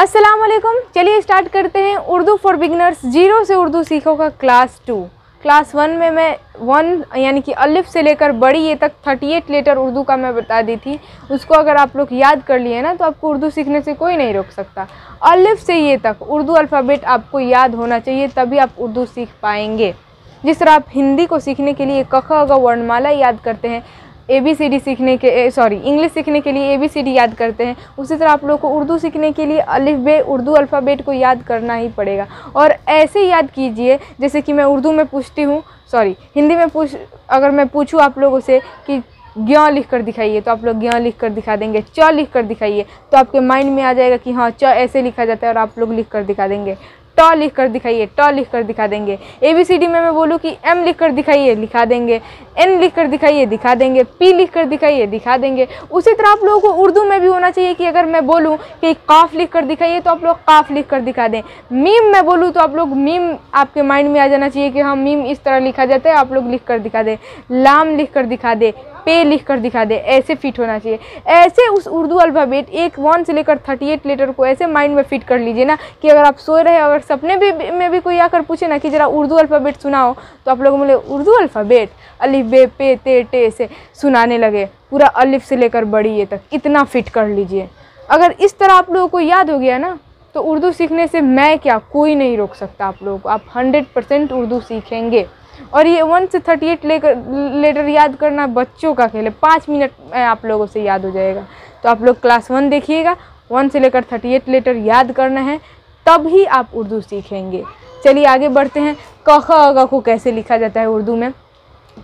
अस्सलाम वालेकुम चलिए स्टार्ट करते हैं उर्दू फॉर बिगनर्स ज़ीरो से उर्दू सीखो का क्लास टू क्लास वन में मैं वन यानी कि अलिफ से लेकर बड़ी ये तक थर्टी एट लेटर उर्दू का मैं बता दी थी। उसको अगर आप लोग याद कर लिए ना तो आपको उर्दू सीखने से कोई नहीं रोक सकता। अलिफ से ये तक उर्दू अल्फ़ाबेट आपको याद होना चाहिए, तभी आप उर्दू सीख पाएँगे। जिस तरह आप हिंदी को सीखने के लिए क ख वर्णमाला याद करते हैं ए बी सी डी सीखने के सॉरी इंग्लिश सीखने के लिए ए बी सी डी याद करते हैं। उसी तरह आप लोग को उर्दू सीखने के लिए अलिफ बे, उर्दू अल्फ़ाबेट को याद करना ही पड़ेगा। और ऐसे याद कीजिए, जैसे कि मैं उर्दू में पूछती हूँ सॉरी हिंदी में पूछ, अगर मैं पूछूँ आप लोगों से कि ज्ञ लिख कर दिखाइए तो आप लोग ज्ञ लिख कर दिखा देंगे, च लिख कर दिखाइए तो आपके माइंड में आ जाएगा कि हाँ च ऐसे लिखा जाता है और आप लोग लिख कर दिखा देंगे। ट लिख कर दिखाइए, ट लिख कर दिखा देंगे। ए बी सी डी में मैं बोलूँ कि एम लिख कर दिखाइए, लिखा देंगे। एन लिख कर दिखाइए दिखा देंगे पी लिख कर दिखाइए दिखा देंगे। उसी तरह आप लोगों को उर्दू में भी होना चाहिए कि अगर मैं बोलूँ कि काफ लिख कर दिखाइए तो आप लोग काफ लिख कर दिखा दें। मीम मैं बोलूँ तो आप लोग मीम आपके माइंड में आ जाना चाहिए कि हाँ मीम इस तरह लिखा जाता है, आप लोग लिख कर दिखा दें। लाम लिख कर दिखा दे, पे लिख कर दिखा दे, ऐसे फिट होना चाहिए। ऐसे उस उर्दू अल्फ़ाबेट एक वन से लेकर थर्टी एट लेटर को ऐसे माइंड में फिट कर लीजिए ना कि अगर आप सोए रहे, अगर सपने भी, में भी कोई आकर पूछे ना कि ज़रा उर्दू अल्फ़ाबेट सुनाओ तो आप लोग बोले, उर्दू अल्फ़ाबेट? अलिफ बे पे ते टे से सुनाने लगे, पूरा अलिफ से लेकर बड़ी ये तक, इतना फिट कर लीजिए। अगर इस तरह आप लोगों को याद हो गया ना तो उर्दू सीखने से मैं क्या, कोई नहीं रोक सकता आप लोगों को। आप हंड्रेड परसेंट उर्दू सीखेंगे। और ये वन से थर्टी एट लेकर, लेटर याद करना बच्चों का खेल है। पाँच मिनट में आप लोगों से याद हो जाएगा। तो आप लोग क्लास वन देखिएगा। वन से लेकर थर्टी एट लेटर याद करना है, तब ही आप उर्दू सीखेंगे। चलिए आगे बढ़ते हैं। क, ख, अ को कैसे लिखा जाता है उर्दू में?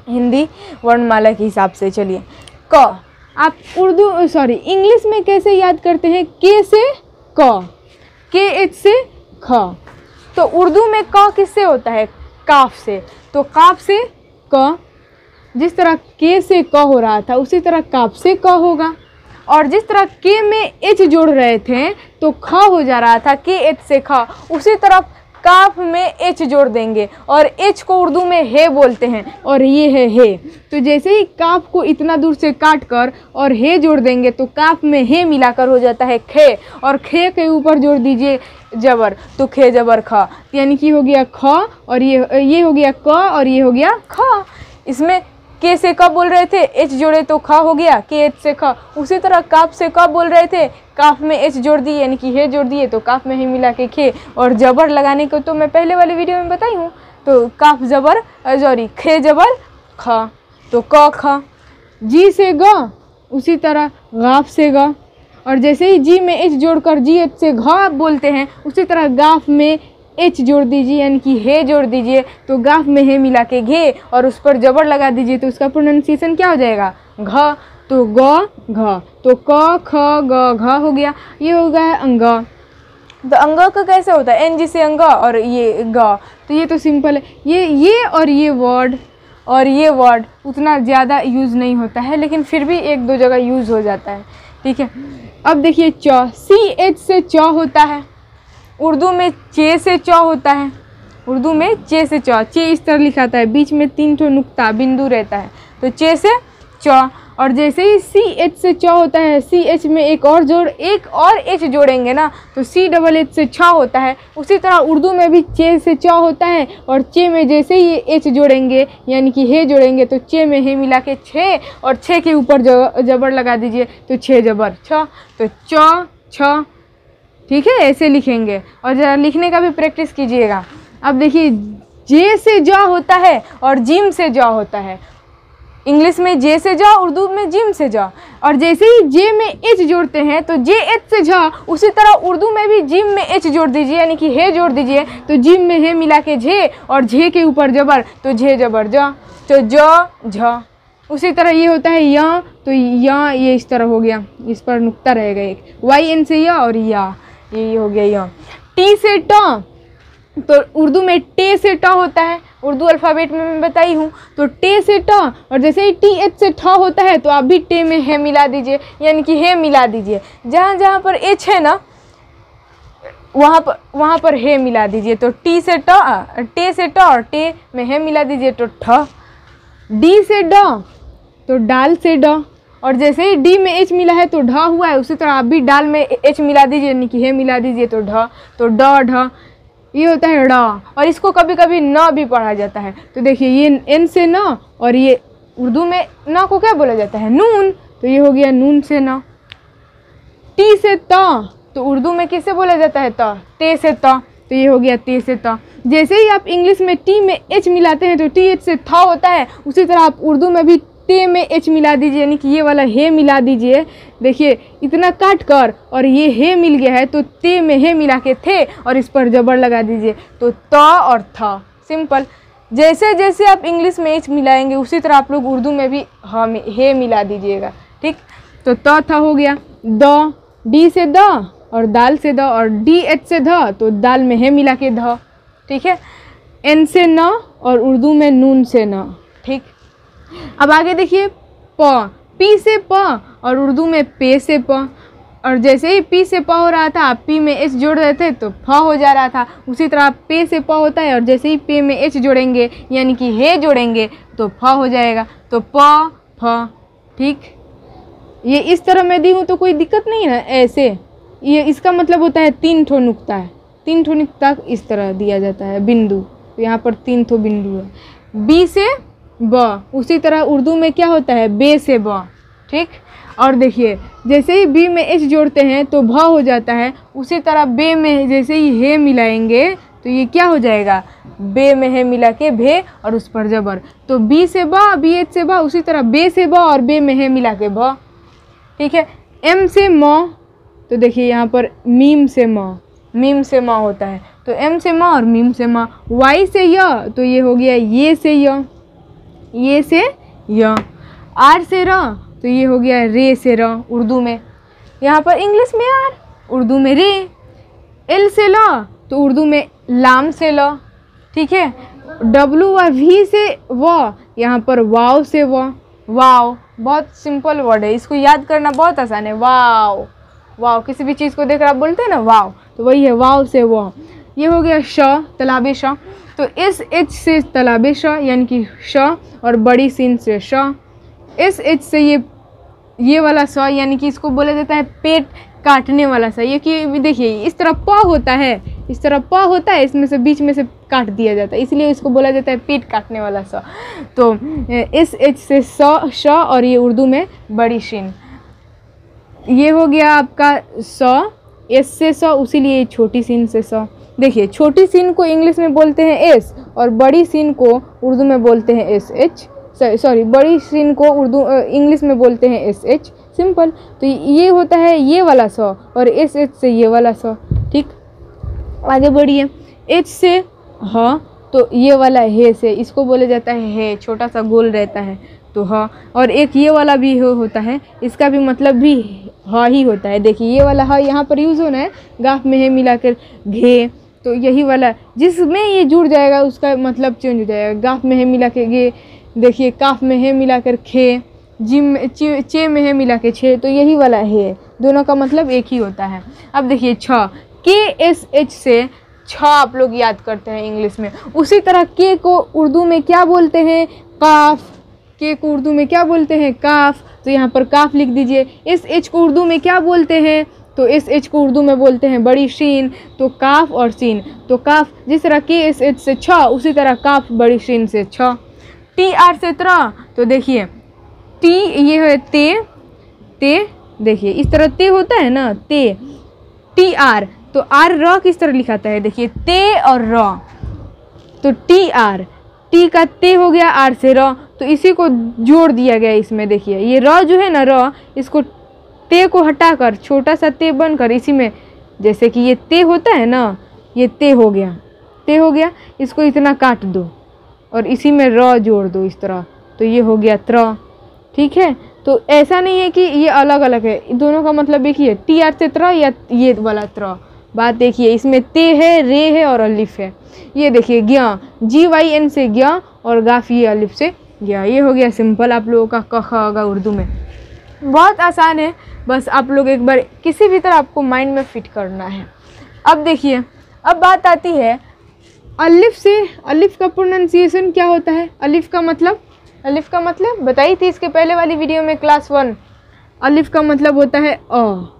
हिंदी वर्णमाला के हिसाब से, चलिए। क। आप उर्दू सॉरी इंग्लिश में कैसे याद करते हैं? के से क। के एच से ख। तो उर्दू में क किससे होता है? काफ से। तो काफ से क। जिस तरह के से क हो रहा था, उसी तरह काफ से क होगा। और जिस तरह के में एच जोड़ रहे थे तो ख हो जा रहा था, के एच से ख। उसी तरह काफ में एच जोड़ देंगे और एच को उर्दू में हे बोलते हैं और ये है हे। तो जैसे ही काफ को इतना दूर से काट कर और हे जोड़ देंगे तो काफ में हे मिलाकर हो जाता है खे और खे के ऊपर जोड़ दीजिए जबर। तो खे, जबर, ख। यानी कि हो गया ख और ये ये हो गया क और ये हो गया ख। इसमें के से क बोल रहे थे, एच जोड़े तो ख हो गया, के एच से ख उसी तरह काफ से क बोल रहे थे, काफ में एच जोड़ दिए, यानी कि हे जोड़ दिए तो काफ में ही मिला के खे। और जबर लगाने को तो मैं पहले वाले वीडियो में बताई हूँ तो काफ जबर सॉरी खे जबर, ख तो क, ख। जी से ग उसी तरह गाफ से ग और जैसे ही जी में एच जोड़कर जी एच से घ बोलते हैं, उसी तरह गाफ में एच जोड़ दीजिए, यानी कि हे जोड़ दीजिए तो गाफ में हे मिला के घे और उस पर जबर लगा दीजिए तो उसका प्रोनाउंसिएशन क्या हो जाएगा? घ तो ग, घ तो क, ख, ग, घ हो गया। ये हो गया अंग। तो अंग का कैसे होता है? एन जी से अंग और ये ग। तो ये तो सिंपल है। ये ये और ये वर्ड और ये वर्ड उतना ज़्यादा यूज़ नहीं होता है, लेकिन फिर भी एक दो जगह यूज़ हो जाता है। ठीक है? अब देखिए, च। सी एच से च होता है। उर्दू में चे से च होता है। उर्दू में चे से च, चे इस तरह लिखाता है। बीच में तीन ठो नुक्ता, बिंदु रहता है। तो चे से च, और जैसे ही सी एच से च होता है, सी एच में एक और जोड़, एक और एच जोड़ेंगे ना तो सी डबल एच से छ होता है। उसी तरह उर्दू में भी चे से च होता है, और चे में जैसे ही एच जोड़ेंगे, यानी कि हे जोड़ेंगे तो चे में हे मिला के छः, और छः के ऊपर जबर लगा दीजिए तो छः जबर, छ। तो च, छ ठीक है? ऐसे लिखेंगे। और ज़रा लिखने का भी प्रैक्टिस कीजिएगा। अब देखिए, जे से ज होता है और जिम से ज होता है। इंग्लिश में जे से जा, उर्दू में जिम से जा। और जैसे ही जे में एच जोड़ते हैं तो जे एच से झा उसी तरह उर्दू में भी जिम में एच जोड़ दीजिए, यानी कि हे जोड़ दीजिए। तो जिम में हे मिला के झे और झे के ऊपर जबर तो झे जबर जा। तो ज, झ। उसी तरह ये होता है या तो या, ये इस तरह हो गया। इस पर नुकता रहेगा एक। वाई एन से या और या। ये हो गया, या टी से ट तो उर्दू में टे से ट होता है। उर्दू अल्फ़ाबेट में मैं बताई हूँ। तो टे से ट और जैसे ही टी एच से ठ होता है तो आप भी टे में है मिला दीजिए। यानी कि हे मिला दीजिए। जहाँ जहाँ पर एच है ना, वहाँ पर वहाँ पर है मिला दीजिए। तो टी से ट टे से ट और टे में है मिला दीजिए तो ठ डी से ड तो डाल से ड और जैसे ही डी में एच मिला है तो ढ हुआ है, उसी तरह आप भी डाल में एच मिला दीजिए, यानी कि हे मिला दीजिए तो ढ तो ड, ढ, ये होता है ड और इसको कभी कभी न भी पढ़ा जाता है। तो देखिए, ये एन से न और ये उर्दू में न को क्या बोला जाता है? नून। तो ये हो गया नून से न। टी से त तो उर्दू में किसे बोला जाता है? त, ते से त। तो ये हो गया ते से त। जैसे ही आप इंग्लिश में टी में एच मिलाते हैं तो टी एच से थ होता है। उसी तरह आप उर्दू में भी ते में एच मिला दीजिए, यानी कि ये वाला हे मिला दीजिए। देखिए, इतना काट कर और ये हे मिल गया है तो ते में हे मिला के थे और इस पर जबर लगा दीजिए। तो त और थ सिंपल। जैसे जैसे आप इंग्लिश में एच मिलाएँगे, उसी तरह आप लोग उर्दू में भी हाँ हे मिला दीजिएगा, ठीक? तो त था हो गया। द डी से द और दाल से द और डी एच से ध तो दाल में है मिला के ध, ठीक है? एन से न और उर्दू में नून से न, ठीक? अब आगे देखिए, प, पी से प और उर्दू में पे से प। और जैसे ही पी से प हो रहा था, आप पी में एच जोड़ रहे थे तो फ हो जा रहा था। उसी तरह पे से प होता है और जैसे ही पे में एच जोड़ेंगे, यानी कि हे जोड़ेंगे तो फ हो जाएगा। तो प, फ, ठीक? ये इस तरह मैं दी हूँ तो कोई दिक्कत नहीं है, ऐसे। ये इसका मतलब होता है तीन ठो नुकता है। तीन ठो नुकता इस तरह दिया जाता है, बिंदु। यहाँ पर तीन ठो बिंदु है। बी से ब। उसी तरह उर्दू में क्या होता है? बे से ब। ठीक? और देखिए, जैसे ही बी में एच जोड़ते हैं तो भ हो जाता है। उसी तरह बे में जैसे ही हे मिलाएँगे तो ये क्या हो जाएगा? बे में है मिला के भे और उस पर जबर। तो बी से ब, बी एच से ब, उसी तरह बे से ब और बे में है मिला के भ। ठीक है? एम से म तो देखिए यहाँ पर मीम से म। मीम से म होता है। तो एम से म और मीम से म। वाई से य तो ये हो गया ये से य। ये से य। आर से र तो ये हो गया रे से र, उर्दू में। यहाँ पर इंग्लिश में आर, उर्दू में रे। एल से ल तो उर्दू में लाम से ल। ठीक है? डब्लू व वी से व, यहाँ पर वाव से व। वाव, बहुत सिंपल वर्ड है। इसको याद करना बहुत आसान है। वाव वाव। किसी भी चीज़ को देख कर आप बोलते हैं ना, वाव। तो वही है, वाव से वाव ये हो गया श, तलाबे श। तो इस एच से तलाबे श, यानी कि श, और बड़ी सीन से श। एस एच से ये ये वाला स यानी कि इसको बोला जाता है पेट काटने वाला सा ये कि देखिए, इस तरह प होता है, इस तरह प होता है, इसमें से, बीच में से काट दिया जाता है। इसलिए इसको बोला जाता है पेट काटने वाला स तो इस एच से स श, और ये उर्दू में बड़ी शीन ये हो गया आपका स एस से स उसीलिए छोटी सीन से स देखिए, छोटी सीन को इंग्लिश में बोलते हैं एस और बड़ी सीन को उर्दू में बोलते हैं एस एच। सॉरी बड़ी सीन को उर्दू इंग्लिश में बोलते हैं एस एच। सिंपल। तो ये होता है ये वाला सौ और एस एच से ये वाला सौ। ठीक? आगे बढ़िए। एच से ह तो ये वाला हे से। इसको बोला जाता है हे। छोटा सा गोल रहता है तो ह। और एक ये वाला भी हो, होता है। इसका भी मतलब भी ह ही होता है। देखिए, ये वाला ह यहाँ पर यूज़ होना है। गाफ में है मिलाकर घे। तो यही वाला जिसमें ये जुड़ जाएगा उसका मतलब चेंज हो जाएगा। गाफ में है मिला के गे देखिए काफ में है मिला कर खे जिम चे, चे में है मिला के छे तो यही वाला है। दोनों का मतलब एक ही होता है। अब देखिए छ। के एस एच से छ आप लोग याद करते हैं इंग्लिश में। उसी तरह के को उर्दू में क्या बोलते हैं? काफ। के को उर्दू में क्या बोलते हैं? काफ। तो यहाँ पर काफ लिख दीजिए। एस एच को उर्दू में क्या बोलते हैं? तो एस एच को उर्दू में बोलते हैं, बड़ी शीन तो काफ और सीन। तो काफ, जिस तरह के एस एच से छ, उसी तरह काफ, बड़ी शीन से छ। टी आर से त्र तो देखिए। टी, ये है ते ते, देखिए, इस तरह ते होता है ना, ते। टी आर तो आर र किस तरह लिखाता है? देखिए, ते और र। तो टी आर, टी का ते हो गया आर से र तो इसी को जोड़ दिया गया इसमें, देखिए। ये र जो है ना, र, इसको ते को हटाकर, छोटा सा ते बनकर इसी में, जैसे कि ये ते होता है ना, ये ते हो गया। ते हो गया, इसको इतना काट दो और इसी में र जोड़ दो इस तरह। तो ये हो गया त्र, ठीक है? तो ऐसा नहीं है कि ये अलग अलग है दोनों का मतलब एक ही है, टी आर से त्र या ये वाला त्र। बात देखिए, इसमें ते है, रे है और अलिफ है। ये देखिए, ज्ञा जी वाई एन से ज्ञा और गाफ ये अलिफ से ज्ञा। ये हो गया सिंपल, आप लोगों का क, ख होगा उर्दू में। बहुत आसान है। बस आप लोग एक बार किसी भी तरह आपको माइंड में फिट करना है। अब देखिए, अब बात आती है, अलिफ से, अलिफ का प्रोनाउंसिएशन क्या होता है? अलिफ का मतलब? अलिफ का मतलब? बताई थी इसके पहले वाली वीडियो में क्लास वन अलिफ का मतलब होता है अ।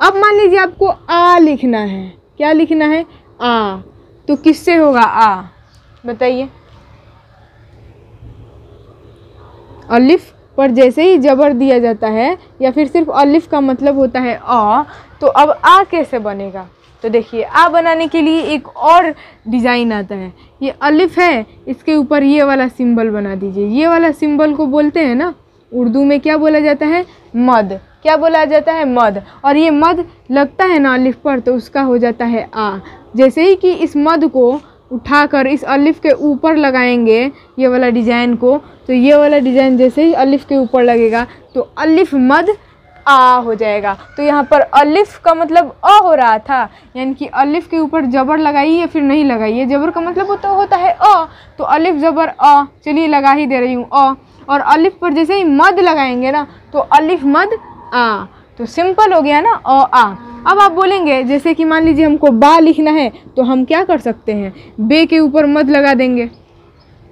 अब मान लीजिए आपको आ लिखना है। क्या लिखना है? आ। तो किससे होगा आ? बताइए। अलिफ? पर जैसे ही जबर दिया जाता है, या फिर सिर्फ़ अलिफ का मतलब होता है अ तो अब आ कैसे बनेगा? तो देखिए, आ बनाने के लिए एक और डिज़ाइन आता है। ये अलिफ है, इसके ऊपर ये वाला सिंबल बना दीजिए। ये वाला सिंबल को बोलते हैं ना, उर्दू में क्या बोला जाता है? मद। क्या बोला जाता है? मद। और ये मद लगता है ना अलिफ पर तो उसका हो जाता है आ। जैसे ही कि इस मद को उठाकर इस अलिफ के ऊपर लगाएँगे ये वाला डिज़ाइन को तो ये वाला डिज़ाइन जैसे ही अलिफ के ऊपर लगेगा तो अलिफ मद आ हो जाएगा। तो यहाँ पर अलिफ का मतलब अ हो रहा था, यानी कि अलिफ के ऊपर जबर लगाइए या फिर नहीं लगाइए जबर का मतलब होता होता है अ तो अलिफ जबर अ, चलिए लगा ही दे रही हूँ, अ। और अलिफ पर जैसे ही मद लगाएँगे ना तो अलिफ मद आ। तो सिंपल हो गया ना, अ, आ। अब आप बोलेंगे, जैसे कि मान लीजिए हमको बा लिखना है तो हम क्या कर सकते हैं? बे के ऊपर मद लगा देंगे,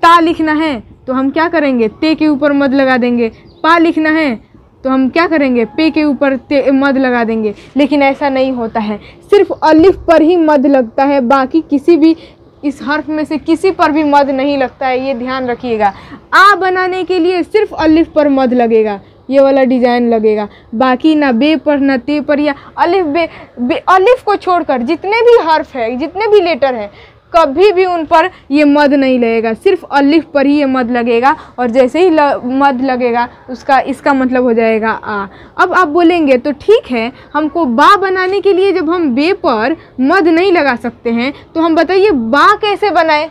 ता लिखना है तो हम क्या करेंगे? ते के ऊपर मद लगा देंगे, पा लिखना है तो हम क्या करेंगे? पे के ऊपर मद लगा देंगे। लेकिन ऐसा नहीं होता है। सिर्फ़ अलिफ पर ही मद लगता है, बाकी किसी भी, इस हर्फ में से किसी पर भी मद नहीं लगता है, ये ध्यान रखिएगा। आ बनाने के लिए सिर्फ़ अलिफ पर मद लगेगा। ये वाला डिज़ाइन लगेगा। बाकी ना बे पर ना ते पर या अलिफ बे, बे अलिफ को छोड़कर जितने भी हर्फ है जितने भी लेटर है कभी भी उन पर ये मद नहीं लगेगा। सिर्फ़ अलिफ पर ही ये मद लगेगा और जैसे ही ल, मद लगेगा उसका इसका मतलब हो जाएगा आ। अब आप बोलेंगे तो ठीक है हमको बा बनाने के लिए जब हम बे पर मद नहीं लगा सकते हैं तो हम बताइए बा कैसे बनाए?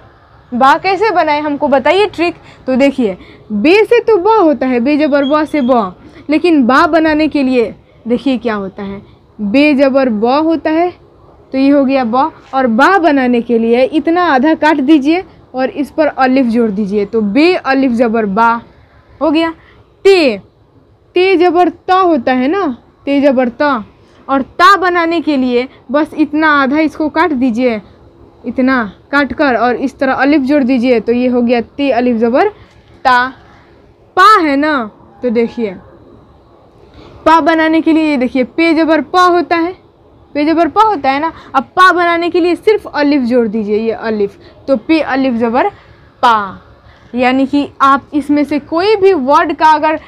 बा कैसे बनाए हमको बताइए ट्रिक तो देखिए, बे से तो बा होता है, बे जबर बा से बा। लेकिन बा बनाने के लिए देखिए क्या होता है। बे जबर ब होता है तो ये हो गया ब। और बा बनाने के लिए इतना आधा काट दीजिए और इस पर अलिफ जोड़ दीजिए। तो बे अलिफ जबर बा, हो गया। ते ते जबर त होता है ना, ते जबर त। और ता बनाने के लिए बस इतना आधा इसको काट दीजिए। इतना काट कर और इस तरह अलिफ जोड़ दीजिए तो ये हो गया ते अलिफ जबर, ता। पा है ना? तो देखिए। पा बनाने के लिए ये देखिए, पे जबर पा होता है। पे जबर पा होता है ना? अब पा बनाने के लिए सिर्फ़ अलिफ जोड़ दीजिए ये अलिफ। तो पे अलिफ जबर, पा। यानी कि आप इसमें से कोई भी वर्ड का अगर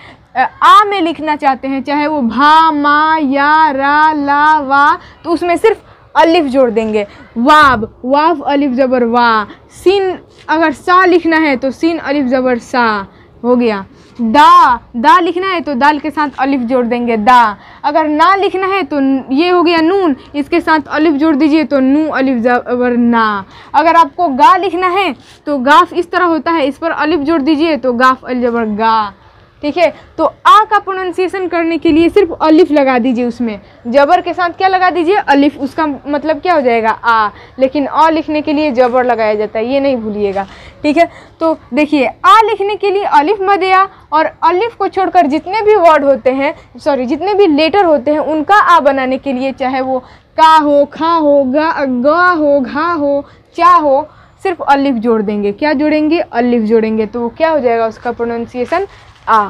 आ में लिखना चाहते हैं, चाहे वो भा, मा, या, रा, ला, वा तो उसमें सिर्फ़ अलिफ जोड़ देंगे। वाब वाफ अलिफ ज़बर, वा। सीन अगर सा लिखना है तो सीन अलिफ ज़बर, सा। हो गया। दा दा लिखना है तो दाल के साथ अलिफ जोड़ देंगे, दा। अगर ना लिखना है तो ये हो गया नून, इसके साथ अलिफ जोड़ दीजिए तो नू, अलिफ ज़बर, ना। अगर आपको गा लिखना है तो गाफ इस तरह होता है, इस पर अलिफ जोड़ दीजिए तो गाफ, अलिफ ज़बर, गा। ठीक है? तो आ का प्रोनाउंसिएशन करने के लिए सिर्फ़ अलिफ लगा दीजिए उसमें। जबर के साथ क्या लगा दीजिए? अलिफ, उसका मतलब क्या हो जाएगा? आ। लेकिन अ लिखने के लिए जबर लगाया जाता है, ये नहीं भूलिएगा। ठीक है? तो देखिए, आ लिखने के लिए अलिफ मदया और अलिफ को छोड़कर जितने भी वर्ड होते हैं सॉरी जितने भी लेटर होते हैं, उनका आ बनाने के लिए चाहे वो का हो, खा हो, गा हो, घा हो, चा हो, सिर्फ़ अलिफ जोड़ देंगे। क्या जोड़ेंगे? अलिफ जोड़ेंगे। तो क्या हो जाएगा उसका प्रोनाउंसिएशन आ,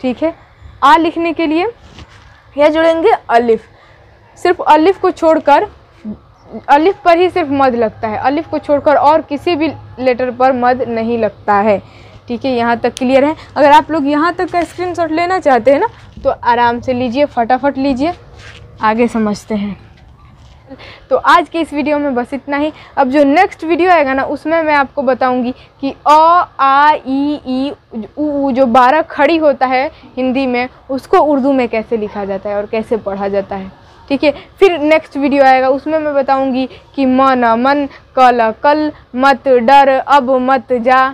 ठीक है? आ लिखने के लिए यह जुड़ेंगे अलिफ। सिर्फ़ अलिफ को छोड़कर, अलिफ पर ही सिर्फ़ मद लगता है। अलिफ को छोड़कर और किसी भी लेटर पर मद नहीं लगता है। ठीक है, यहाँ तक क्लियर है? अगर आप लोग यहाँ तक का स्क्रीनशॉट लेना चाहते हैं ना तो आराम से लीजिए, फटाफट लीजिए। आगे समझते हैं। तो आज के इस वीडियो में बस इतना ही। अब जो नेक्स्ट वीडियो आएगा ना, उसमें मैं आपको बताऊँगी कि अ, आ, ई ई, उ जो बारह खड़ी होता है हिंदी में, उसको उर्दू में कैसे लिखा जाता है और कैसे पढ़ा जाता है। ठीक है? फिर नेक्स्ट वीडियो आएगा, उसमें मैं बताऊँगी कि मन मन कल कल, मत, डर, अब, मत, जा,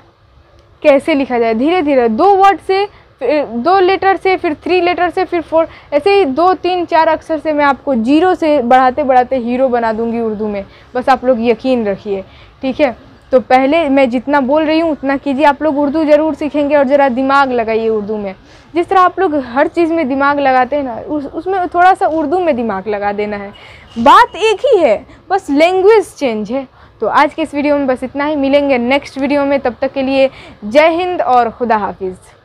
कैसे लिखा जाए। धीरे धीरे दो वर्ड से फिर दो लेटर से, फिर थ्री लेटर से, फिर फोर ऐसे ही दो, तीन, चार अक्षर से मैं आपको ज़ीरो से बढ़ाते बढ़ाते हीरो बना दूँगी उर्दू में। बस आप लोग यकीन रखिए, ठीक है? तो पहले मैं जितना बोल रही हूँ, उतना कीजिए। आप लोग उर्दू ज़रूर सीखेंगे और ज़रा दिमाग लगाइए उर्दू में। जिस तरह आप लोग हर चीज़ में दिमाग लगाते हैं ना, उस, उसमें थोड़ा सा उर्दू में दिमाग लगा देना है। बात एक ही है, बस लैंग्वेज चेंज है। तो आज के इस वीडियो में बस इतना ही। मिलेंगे नेक्स्ट वीडियो में। तब तक के लिए जय हिंद और खुदा हाफिज़।